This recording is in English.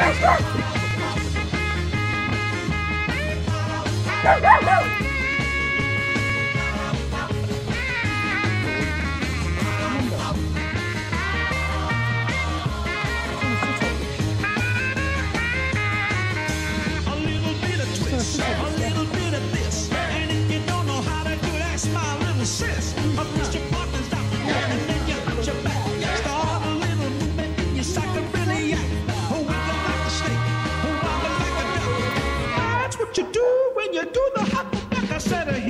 Nice. الدنيا دوما حقك ما خسرها